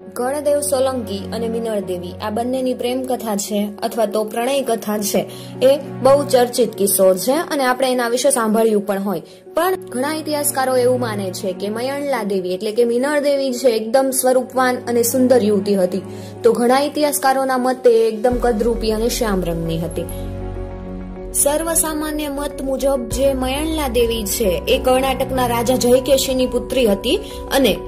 ગણદેવ સોલંકી અને મિનળ દેવી આ બંનેની પ્રેમ કથા છે અથવા તો પ્રણય કથા છે. એ બહુ ચર્ચિત કિસ્સો છે અને આપણે એના વિશે સાંભળ્યું પણ હોય. પણ ઘણા ઇતિહાસકારો એવું માને છે કે મયણલા દેવી એટલે કે મિનળ દેવી છે એકદમ સ્વરૂપવાન અને સુંદર યુવતી હતી. તો ઘણા ઇતિહાસકારોના મતે એકદમ કદરૂપી અને શ્યામ રંગની હતી. સર્વસામાન્ય મત મુજબ જે મયણલા દેવી છે એ કર્ણાટકના રાજા જયકેશીની પુત્રી હતી અને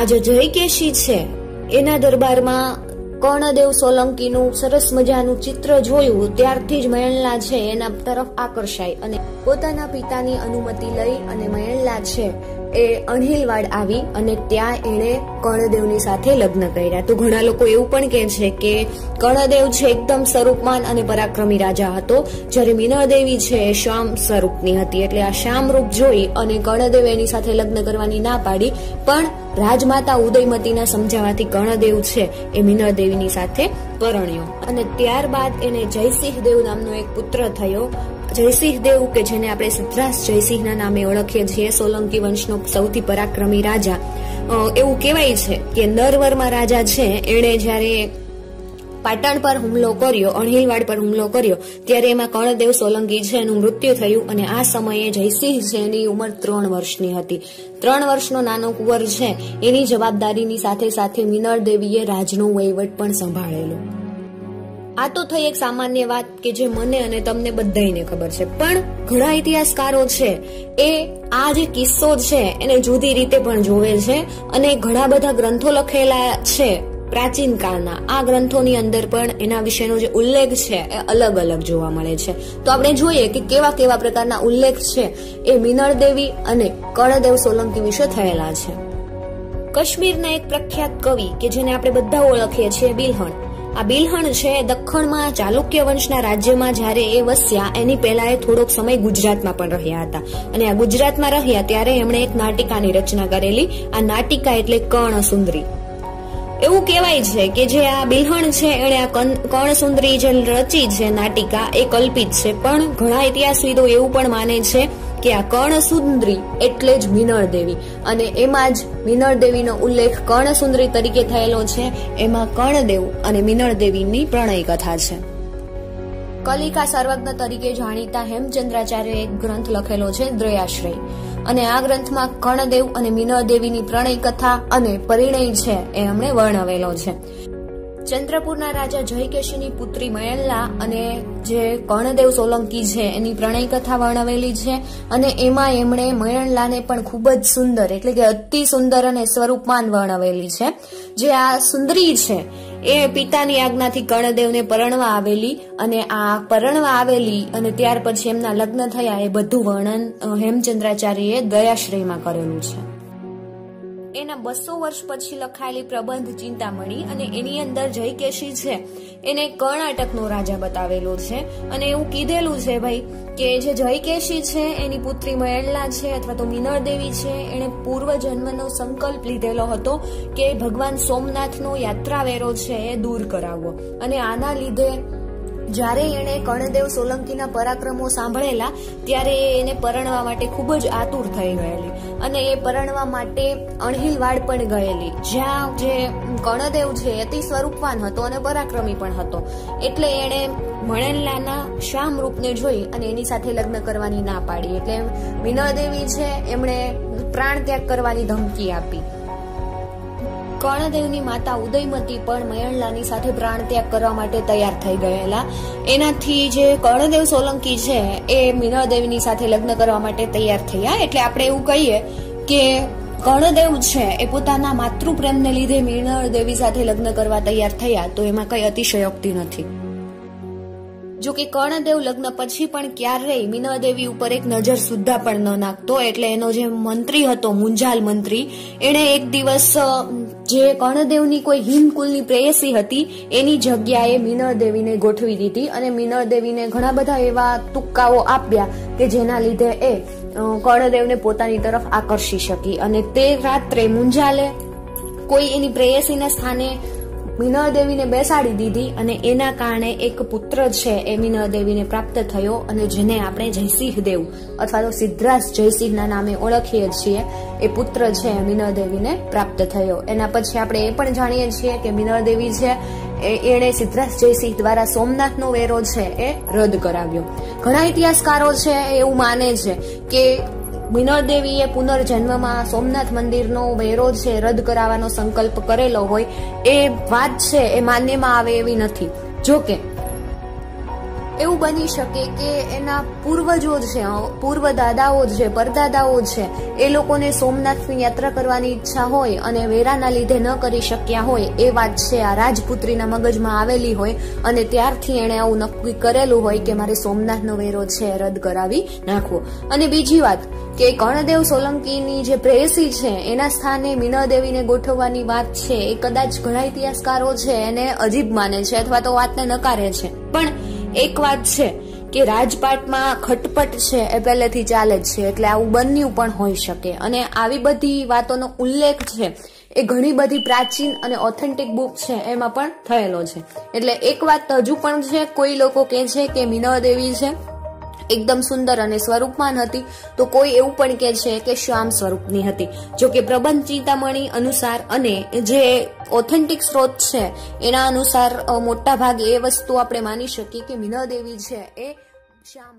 આ જે જયકેશી છે એના દરબારમાં કર્ણદેવ સોલંકીનું સરસ મજાનું ચિત્ર જોયું, ત્યારથી જ મયણલા છે એના તરફ આકર્ષાય અને પોતાના પિતાની અનુમતિ લઈ અને મયણલા છે એ અણહિલવાડ આવી અને ત્યાં એણે કર્ણદેવની સાથે લગ્ન કર્યા. તો ઘણા લોકો એવું પણ કહે છે કે કર્ણદેવ છે એકદમ સ્વરૂપમાન અને પરાક્રમી રાજા હતો. જ્યારે મીનળદેવી છે એ શ્યામ સ્વરૂપની હતી. એટલે આ શ્યામ રૂપ જોઈ અને કર્ણદેવ એની સાથે લગ્ન કરવાની ના પાડી. પણ રાજમાતા ઉદયમતીના સમજાવાથી કર્ણદેવ છે એ મિનળદેવીની સાથે પરણ્યો. અને ત્યારબાદ એને જયસિંહ દેવ નામનો એક પુત્ર થયો. જયસિંહ દેવ કે જેને આપણે સિદ્ધરાજ જયસિંહના નામે ઓળખીએ છીએ, સોલંકી વંશનો સૌથી પરાક્રમી રાજા. એવું કહેવાય છે કે નરવર્મા રાજા છે. એણે જ્યારે પાટણ પર હુમલો કર્યો, અણહિલવાડ પર હુમલો કર્યો. ત્યારે એમાં કર્ણદેવ સોલંકી છે, એનું મૃત્યુ થયું અને આ સમયે જયસિંહ એની ઉંમર ત્રણ વર્ષની હતી. ત્રણ વર્ષનો નાનો કુંવર છે, એની જવાબદારીની સાથે સાથે મિનળ દેવીએ રાજનો વહીવટ પણ સંભાળેલો. આ તો થઈ એક સામાન્ય વાત કે જે મને અને તમને બધાને ખબર છે. પણ ઘણા ઇતિહાસકારો છે, એ આ જે કિસ્સો છે, એને જુદી રીતે પણ જોવે છે અને ઘણા બધા ગ્રંથો લખેલા છે. પ્રાચીન કાળના આ ગ્રંથોની અંદર પણ એના વિશેનો જે ઉલ્લેખ છે એ અલગ અલગ જોવા મળે છે. તો આપણે જોઈએ કે કેવા કેવા પ્રકારના ઉલ્લેખ છે એ મિનળ દેવી અને કર્ણદેવ સોલંકી વિશે થયેલા છે. કાશ્મીરના એક પ્રખ્યાત કવિ કે જેને આપણે બધા ઓળખીએ છીએ, બિલહણ. આ બિલહણ છે દખણમાં ચાલુક્ય વંશના રાજ્યમાં જ્યારે એ વસ્યા, એની પહેલા એ થોડોક સમય ગુજરાતમાં પણ રહ્યા હતા. અને આ ગુજરાતમાં રહ્યા ત્યારે એમણે એક નાટિકાની રચના કરેલી. આ નાટિકા એટલે કર્ણ સુંદરી એવું કહેવાય છે કે જે આ બિલહણ છે, એણે આ કર્ણસુંદરી જે રચી છે નાટિકા, એ કલ્પિત છે. પણ ઘણા ઇતિહાસવિદો એવું પણ માને છે કે આ કર્ણસુંદરી એટલે જ મિનળ દેવી. અને એમાં જ મિનળ દેવીનો ઉલ્લેખ કર્ણસુંદરી તરીકે થયેલો છે. એમાં કર્ણદેવ અને મિનળ દેવીની પ્રણય કથા છે. કલિકા સર્વજ્ઞ તરીકે જાણીતા હેમચંદ્રાચાર્ય એક ગ્રંથ લખેલો છે દ્રયાશ્રય. અને આ ગ્રંથમાં કર્ણદેવ અને મિનદેવીની પ્રણય કથા અને પરિણય છે એ એમણે વર્ણવેલો છે. ચંદ્રપુરના રાજા જયકેશીની પુત્રી મયલ્લા અને જે કર્ણદેવ સોલંકી છે, એની પ્રણય કથા વર્ણવેલી છે અને એમાં એમણે મયણલાને પણ ખૂબ જ સુંદર, એટલે કે અતિ સુંદર અને સ્વરૂપમાન વર્ણવેલી છે. જે આ સુંદરી છે, એ પિતાની આજ્ઞાથી કર્ણદેવને પરણવા આવેલી અને આ પરણવા આવેલી અને ત્યાર પછી એમના લગ્ન થયા એ બધું વર્ણન હેમચંદ્રાચાર્યએ દયાશ્રયમાં કરેલું છે. એના બસો વર્ષ પછી લખાયેલી પ્રબંધ ચિંતામણી અને એની અંદર જયકેશી છે, એને કર્ણાટકનો રાજા બતાવેલો છે. અને એવું કીધેલું છે ભાઈ કે જે જયકેશી છે, એની પુત્રી મયણલા છે અથવા તો મિનળદેવી છે, એણે પૂર્વ જન્મનો સંકલ્પ લીધેલો હતો કે ભગવાન સોમનાથનો યાત્રાવેરો છે એ દૂર કરાવવો. અને આના લીધે જ્યારે એણે કર્ણદેવ સોલંકીના પરાક્રમો સાંભળેલા, ત્યારે એને પરણવા માટે ખૂબ જ આતુર થઈ ગયેલી અને એ પરણવા માટે અણહિલવાડ પણ ગયેલી. જ્યાં જે કર્ણદેવ છે અતિ સ્વરૂપવાન હતો અને પરાક્રમી પણ હતો. એટલે એણે મણેલાના શ્યામ રૂપને જોઈ અને એની સાથે લગ્ન કરવાની ના પાડી. એટલે વિનળદેવી છે, એમણે પ્રાણ ત્યાગ કરવાની ધમકી આપી. કર્ણદેવની માતા ઉદયમતી પણ મયણલાની સાથે પ્રાણ ત્યાગ કરવા માટે તૈયાર થઈ ગયેલા. એનાથી જે કર્ણદેવ સોલંકી છે, એ મિનળદેવીની સાથે લગ્ન કરવા માટે તૈયાર થયા. એટલે આપણે એવું કહીએ કે કર્ણદેવ છે, એ પોતાના માતૃપ્રેમને લીધે મિનળ દેવી સાથે લગ્ન કરવા તૈયાર થયા, તો એમાં કઈ અતિશયોક્તિ નથી. જો કે કર્ણદેવ લગ્ન પછી પણ ક્યારેય મીનળદેવી ઉપર એક નજર સુદ્ધા પણ ન નાખતો. એટલે એનો જે મંત્રી હતો, મુંજાલ મંત્રી, એણે એક દિવસ જે કર્ણદેવની કોઈ હિમકુલની પ્રેયસી હતી, એની જગ્યાએ મીનળ દેવીને ગોઠવી દીધી અને મીનળ દેવીને ઘણા બધા એવા તુક્કાઓ આપ્યા કે જેના લીધે એ કર્ણદેવને પોતાની તરફ આકર્ષી શકી. અને તે રાત્રે મુંજાલે કોઈ એની પ્રેયસીના સ્થાને મિનળ દેવીને બેસાડી દીધી અને એના કારણે એક પુત્ર છે એ મિનળ દેવીને પ્રાપ્ત થયો અને જેને આપણે જયસિંહ દેવ અથવા તો સિદ્ધરાજ જયસિંહના નામે ઓળખીએ છીએ, એ પુત્ર છે મિનળ દેવીને પ્રાપ્ત થયો. એના પછી આપણે એ પણ જાણીએ છીએ કે મિનળ દેવી છે એણે સિદ્ધરાજ જયસિંહ દ્વારા સોમનાથનો વેરો છે એ રદ કરાવ્યો. ઘણા ઇતિહાસકારો છે એવું માને છે કે મિનળ દેવીએ પુનર્જન્મમાં સોમનાથ મંદિરનો વેરો છે, રદ કરાવવાનો સંકલ્પ કરેલો હોય, એ વાત છે, એ માન્યમાં આવે એવી નથી. જોકે એવું બની શકે કે એના પૂર્વજો છે પૂર્વ દાદાઓ છે, પરદાદાઓ છે. એ લોકોને સોમનાથની યાત્રા કરવાની ઈચ્છા હોય અને વેરાના લીધે ન કરી શક્યા હોય, એ વાત છે. આ રાજપુત્રીના મગજમાં આવેલી હોય અને ત્યારથી એણે આવું નક્કી કરેલું હોય કે મારે સોમનાથનો વેરો છે, રદ કરાવી નાખવો. અને બીજી વાત કે કર્ણદેવ સોલંકીની જે પ્રેયસી છે, એના સ્થાને મીનળદેવીને ગોઠવવાની વાત છે, એ કદાચ ઘણા ઇતિહાસકારો છે, એને અજીબ માને છે અથવા તો વાતને નકારે છે. પણ એક વાત છે કે રાજપાટમાં ખટપટ છે એ પહેલેથી ચાલે જ છે, એટલે આવું બન્યું પણ હોઈ શકે. અને આવી બધી વાતોનો ઉલ્લેખ છે એ ઘણી બધી પ્રાચીન અને ઓથેન્ટિક બુક છે, એમાં પણ થયેલો છે. એટલે એક વાત હજુ પણ છે, કોઈ લોકો કહે છે કે મીનળદેવી છે? એકદમ સુંદર અને સ્વરૂપમાન હતી. તો કોઈ એવું પણ કે છે કે શ્યામ સ્વરૂપની હતી. જો કે પ્રબંધ ચિંતામણી અનુસાર અને જે ઓથેન્ટિક સ્ત્રોત છે, એના અનુસાર મોટા ભાગે એ વસ્તુ આપણે માની શકીએ કે મીનળ દેવી છે. એ શ્યામ